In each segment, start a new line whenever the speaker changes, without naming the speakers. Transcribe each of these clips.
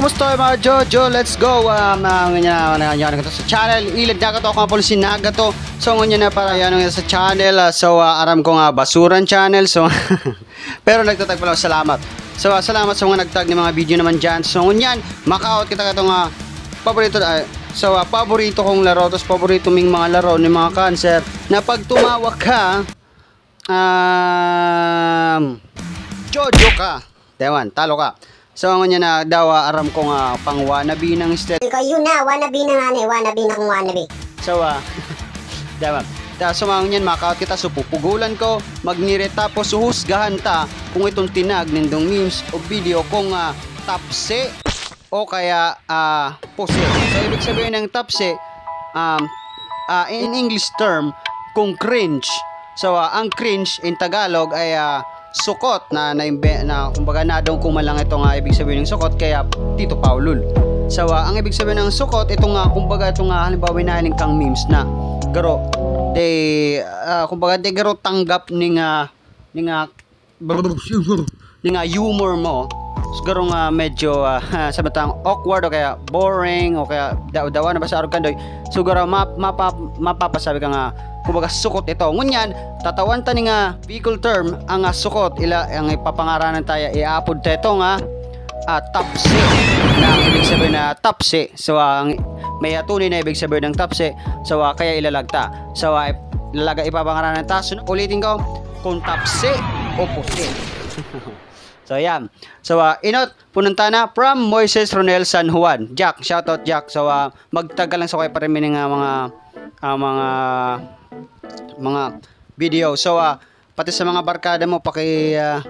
Kumusta mga Jojo? Let's go! Um, uh, nga nga nga nga sa channel. Ilad na kato ako polisin na to. So ngayon na para yan nga sa channel. Uh, so uh, aram ko nga basuran channel. So pero nagtatag pala salamat. So uh, salamat sa mga nagtag ng mga video naman diyan. So ngunyan, makaot kita kato nga paborito uh, So uh, paborito kong laro, tapos paborito ming mga laro ni mga cancer na pag tumawag ka um, Jojo ka. Dewan, talo ka. So ang niya na daw ah, aram ko nga pang wannabe ng state.
Ikaw yun na, wannabe na nga ni, wannabe na kung wannabe.
So ah, diba? Da so mga niyan makaot kita so pupugulan ko magnire tapos uhusgahan ta kung itong tinag nindong memes o video kung uh, tapse o kaya ah pose. So ibig sabihin ng tapse um ah, in English term kung cringe. So ah, ang cringe in Tagalog ay ah, sukot na na, na kumbaga na daw kumalang ito nga ibig sabihin ng sukot kaya Tito Paulul. So ah, ang ibig sabihin ng sukot ito nga kumbaga ito nga halimbawa inaling kang memes na garo de ah, kumbaga de garo tanggap ni nga ni nga ni nga humor mo siguro nga medyo uh, sabatang awkward o kaya boring o kaya daw-dawa na ba sa kandoy siguro map, mapa, mapapasabi ka nga kumbaga sukot ito. Ngunyan tatawan ta ni nga vehicle term ang uh, sukot. Ila ang ipapangaranan tayo iapod ta ito nga uh, tapsi. Na ang ibig sabihin na tapsi. So uh, ang may hatunay na ibig sabihin ng tapsi. So uh, kaya ilalagta. So uh, lalaga ipapangaranan ta. So, ulitin ko kung tapsi o puti So yan. So uh, inot pununta na from Moises Ronel San Juan. Jack, shout out Jack. So uh, magtagal lang sa so, kay para ng uh, mga uh, mga mga video. So uh, pati sa mga barkada mo paki uh,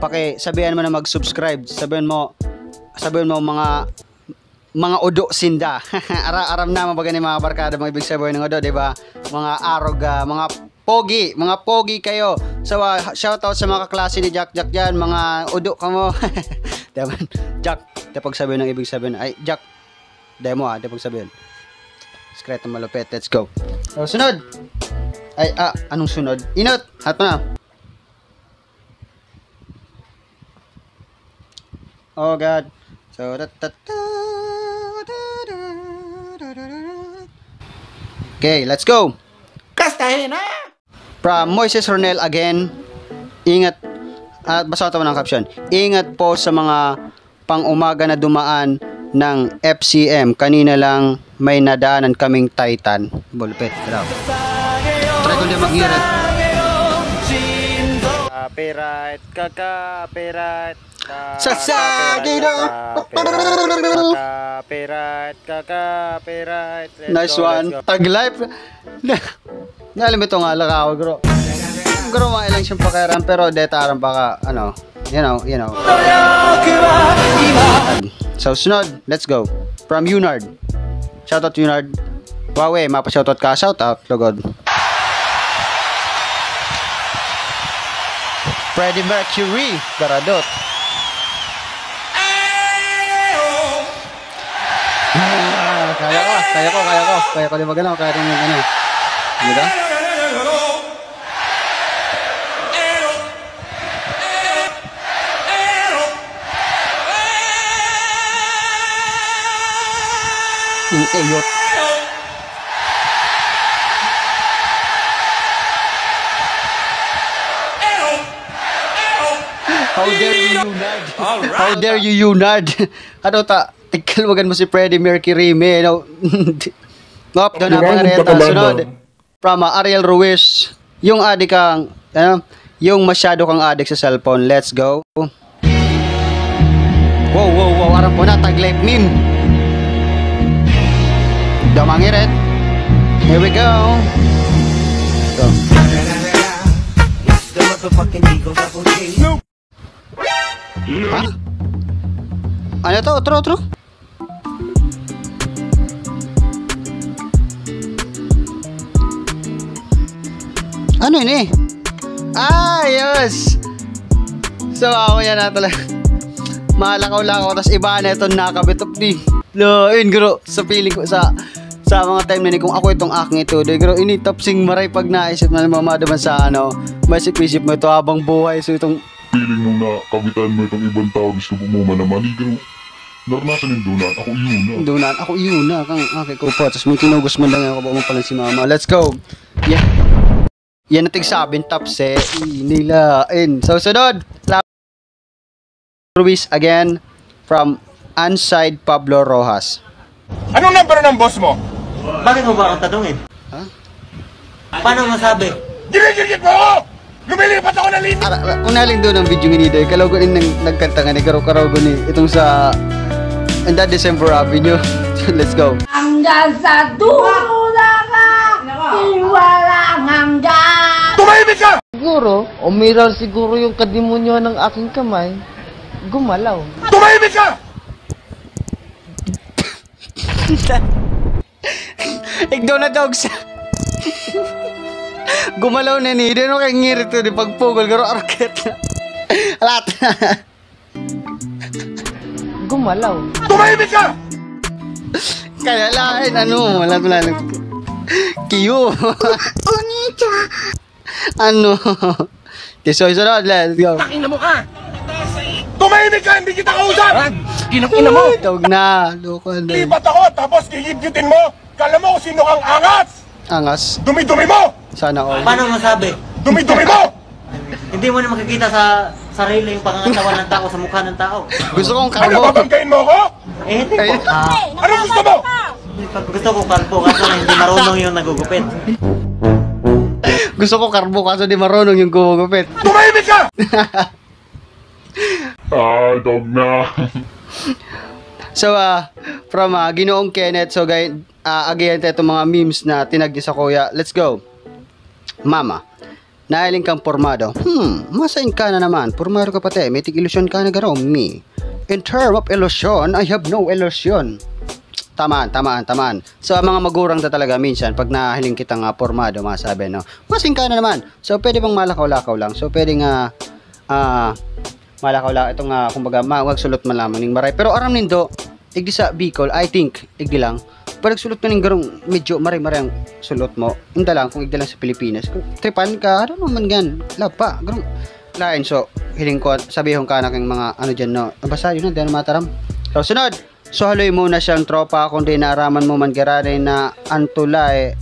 paki sabihan mo na mag-subscribe. Sabihan mo sabihan mo mga mga odo sinda. Ara aram na mabaga mga barkada mo ibig sabihin ng odo, di ba? Mga arog, uh, mga Pogi, mga pogi kayo. So, uh, shout out sa mga kaklase ni Jack Jack diyan, mga udo ka mo. diba? Jack, tapag sabihin ng ibig sabihin. Ay, Jack, demo ah, tapag sabihin. Sekreto malupit, let's go. So, sunod. Ay, ah, anong sunod? Inot, hat na. Oh God. So, da, da, da, Okay, let's go.
Kastahin na!
From Moises Ronel again, ingat at basa ito ng caption. Ingat po sa mga pang-umaga na dumaan ng FCM. Kanina lang may nadaanan kaming Titan. Bulpit. Grabe. Try ko din mag-irat. Copyright, kaka-copyright. Sasagi na! Copyright, kaka-copyright. Nice one. Tag life. Nalim ito nga lakaw, bro. Bro, mga ilang siyang pakiram, pero detaran baka, ano, you know, you know. So, sunod, let's go. From Yunard. Shoutout Yunard. Huawei, mapa shoutout ka. Shoutout, lugod. Freddie Mercury, Garadot. Ah, kaya ko, kaya ko, kaya ko. Kaya ko di ba gano'n? Kaya rin yung ano. Di Yung eyot. How dare you, Yunard? How dare you, Yunard? ano ta? Tigkalwagan mo si Freddie Mercury, me. No? Ngop, doon na pangareta. Sunod. From uh, Ariel Ruiz. Yung adik kang, ano, yung masyado kang adik sa cellphone. Let's go. Wow, wow, wow. Arang po na, taglip meme. Damangiret. Here we go. Go. Ha? Ano to? Otro, otro? Ano ini? Ah, yes! So, ako yan na talaga. Malakaw-lakaw, tapos iba na ito nakabitop ni. Loin, gro, sa feeling ko, sa sa mga time na ni kung ako itong aking ito, de gro, ini tapsing maray pag naisip na mamadaman sa ano, masip-isip mo ito habang buhay. So, itong
feeling nung nakabitan mo itong ibang tao gusto mo naman naman igro
Naranasan yung donut. Ako yun na.
Donan, ako yun na, kang akay ko po. Tapos may kinugos mo lang ako ba mo pala si mama. Let's go! Yan. Yan nating sabing tops eh. Nilain. So, sunod. Ruiz again from Unside Pablo Rojas.
Anong number ng boss mo?
Bakit mo ba akong tanungin?
Ha?
Paano masabi?
Ginigigit mo ako! Lumilipat ako ng linya!
Unaling doon ang video nga nito. Kalaw ko nagkanta nga ni Karo Karo ko ni itong sa and that December Avenue. Let's go.
Hanggang sa dulo lang Iwalang hanggan
Tumahimik ka!
Siguro, umiral siguro yung kadimonyo ng aking kamay. Gumalaw.
Tumahimik ka!
Igdaw na dogs. Gumalaw na ni. Dino kay ngirit to di pagpugol garo arket na. Alat.
Gumalaw.
Tumahimik ka!
Kaya lain ano, wala wala lang. Kiyo. ano? Okay, so sunod, let's go.
Ina mo ka! Tumahimik ka! Hindi kita kausap! Kinang mo!
Ay, tawag na. Loko na.
Lipat ako tapos gigit-gitin mo! Kala mo kung sino kang angas!
Angas.
Dumi-dumi mo!
Sana all.
Paano masabi?
Dumi-dumi mo!
Hindi mo na makikita sa sarili yung pangangatawan ng tao sa mukha ng tao.
Gusto kong
Ano
karbo.
babangkain mo ako?
Eh, hindi po.
Ay.
Ah,
Anong gusto mo?
gusto ko kalpo kaso lang hindi marunong yung nagugupit.
Gusto ko karbo kaso di marunong yung gumugupit.
Tumahimik ka! Ah, dog na.
So, uh, from uh, Ginoong Kenneth, so guys, uh, again, ito mga memes na tinag sa kuya. Let's go. Mama, nahiling kang pormado. Hmm, masain ka na naman. Pormado ka pati. May tig-ilusyon ka na garo. Me. In term of illusion, I have no illusion. Tamaan, tamaan, tamaan. So, mga magurang na talaga minsan, pag nahiling kitang uh, pormado, masabi, no? Masing ka na naman. So, pwede bang malakaw-lakaw lang? So, pwede nga, ah, malakaw lang. Itong, uh, kumbaga, mawag sulot man lamang ning maray. Pero aram nindo, igdi sa Bicol, I think, igdi lang. Pag sulot ka ning garong medyo maray-maray ang sulot mo, inda lang kung igdi lang sa Pilipinas. Tripan ka, ano naman gan, lapa, garong lain. So, hiling ko, sabihon ka na kang mga, ano dyan, no? Basta yun na, di na mataram. So, sunod. So, haloy muna siyang tropa kung di naaraman mo man giraray na antulay,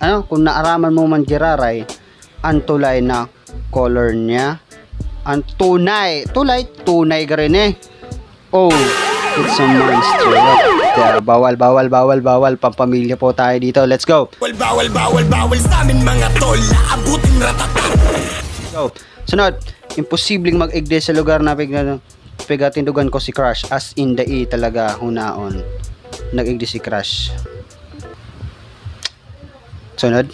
ano, kung naaraman mo man giraray, antulay na color niya. Ang tunay, tulay, tunay ka rin eh. Oh, it's a monster. Kaya bawal, bawal, bawal, bawal. Pampamilya po tayo dito. Let's go.
Bawal, bawal, bawal, bawal sa amin mga tol Aabutin ratata
So, sunod, imposibleng mag-igde sa lugar na pigna, pigatindugan ko si Crush as in the E talaga hunaon. Nag-igde si Crush. Sunod.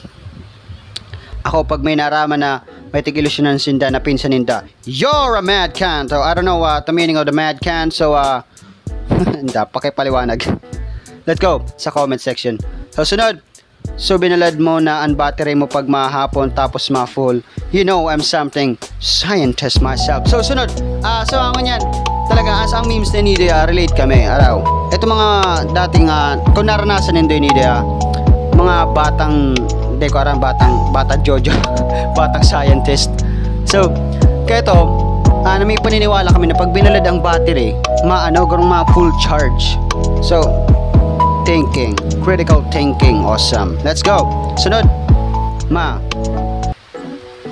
Ako pag may naraman na may tigilusyonan sinda na pinsan ninda, you're a mad can. So, I don't know uh, the meaning of the mad can. So, uh, hindi, pakipaliwanag. Let's go sa comment section. So, sunod. So, binalad mo na ang battery mo pag mahapon tapos ma-full. You know, I'm something scientist myself. So, sunod. Ah, so, ang yan. Talaga, as ang memes na Nidia, relate kami. Araw. Ito mga dating, ah, kung naranasan nindo yung Nidia, mga batang, hindi ko alam, batang, bata Jojo, batang scientist. So, kaya ito, ah, na may paniniwala kami na pag binalad ang battery, maano, ganun mga full charge. So, thinking, critical thinking, awesome. Let's go. Sunod, ma,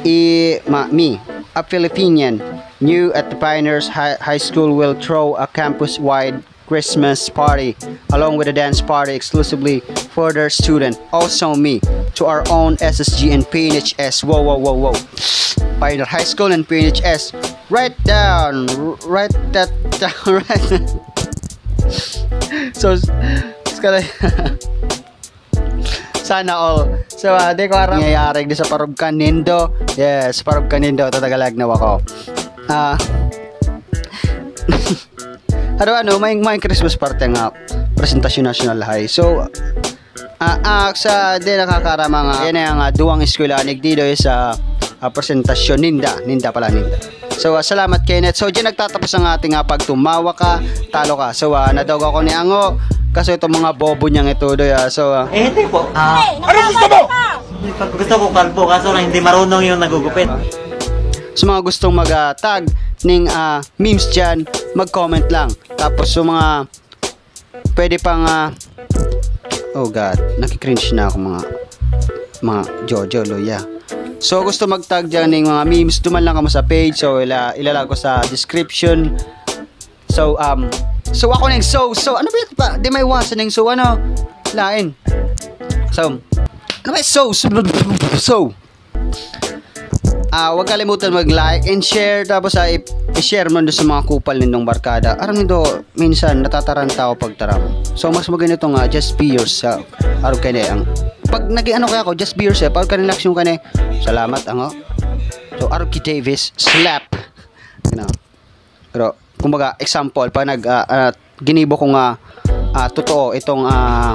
i, ma, me, a Filipinian, new at the Pioneers High, High School will throw a campus-wide Christmas party along with a dance party exclusively for their student. Also me, to our own SSG and PNHS. Whoa, whoa, whoa, whoa. Pioneer High School and PNHS. Write down, write that down, right? so, skala sana all. So, uh, di ko aram nangyayari di sa Parubkan Nindo. Yes, Parubkan Nindo. Tatagalag na ako. Ah, ano ano, may, may Christmas party nga presentasyon national high. So, ah ah, sa di nakakarama nga, yan ang uh, duwang eskwela nigdido sa ah, presentasyon ninda, ninda pala ninda. So, ah, salamat Kenneth. So, diyan nagtatapos ang ating uh, pagtumawa ka, talo ka. So, uh, nadawag ako ni Ango. Kasi itong mga bobo niyang ito, doy, ah. so, ah,
Eh, hindi po. Ah,
Anong gusto mo?
pag gusto ko kalpo kaso lang hindi marunong yung nagugupit.
Sa mga gustong mag-tag ng ah, memes dyan, mag-comment lang. Tapos sa mga pwede pang ah, oh god, nakikringe na ako mga mga Jojo Loya. So gusto mag-tag dyan ng mga memes, duman lang kamo sa page. So ila ilalag ko sa description. So um so ako ning so so ano ba pa? Di may wasa ning so ano? Lain. So ano ba so so, so Ah, wag kalimutan mag-like and share tapos ah, i- i-share mo sa mga kupal nindong barkada. Aram nindo minsan natataranta ako pag taram. So mas maganda nga just be yourself. Araw kani ang pag nagi ano kaya ako just be yourself. Pag kanila aksyon kani. Salamat ango. So Araw ki Davis slap. Ano. Pero kumbaga example pag nag ah, ah, ginibo ko nga ah, totoo itong ah,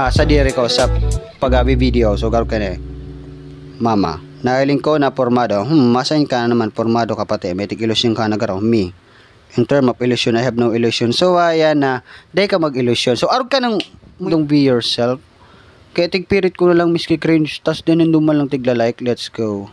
ah, sa diri ko sa pag video so garo kani Mama, nailing ko na formado. Hmm, masain ka na naman formado ka pati. May tig illusion ka na garo. Me. In term of illusion, I have no illusion. So, ayan na. Day ka mag-illusion. So, arog ka ng don't be yourself. Kaya tigpirit ko na lang miski cringe. Tas din duman lang tigla like. Let's go.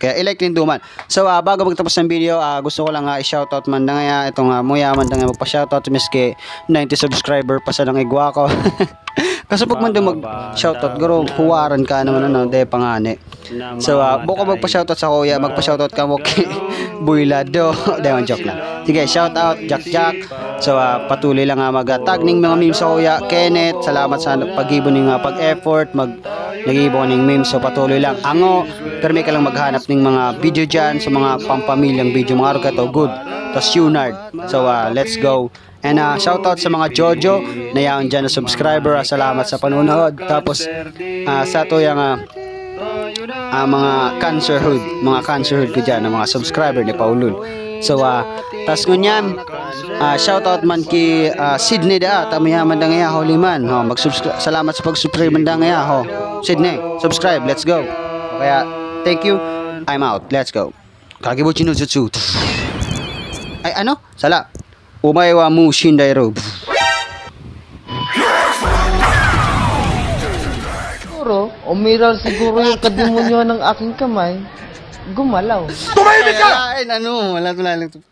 Kaya i-like din duman. So, ah, bago magtapos ng video, ah, gusto ko lang uh, i-shoutout man na nga itong uh, muya man na nga magpa-shoutout miski 90 subscriber pa sa nang igwa ko. Kasi pag man din mag-shoutout, garo, huwaran ka naman ano, de pangani. So, uh, buko magpa-shoutout sa kuya, magpa-shoutout ka mo kay Buylado. Dewan joke lang. Sige, shoutout, Jack Jack. So, ah, patuloy lang nga mag-tag ning mga memes sa kuya. Kenneth, salamat sa pag-ibon ng ah, pag-effort, mag nag-iibo ng memes. So, patuloy lang. Ango, pero may ka lang maghanap ng mga video dyan sa mga pampamilyang video. Mga araw ka to, good. Tapos Junard. So, ah, let's go. And uh, shoutout sa mga Jojo na yaon dyan na subscriber. Ah, salamat sa panonood. Tapos ah, sa to yung ah, ah, mga cancerhood, mga cancerhood ko dyan, mga subscriber ni Paulul. So, ah, tas ngunyan, ah, shoutout man ki ah, Sydney da, tamayaman da ngaya, holy man. Ho, mag salamat sa pag-subscribe man da ho. Sydney, subscribe, let's go. Kaya, thank you, I'm out, let's go. Kagibo chinujutsu. Ay, ano? Sala. Umay wa mu shindairo.
Siguro, umiral siguro yung kadimonyo ng aking kamay. Gumalaw.
Tumahimik ka!
Ay, ano, wala wala lang.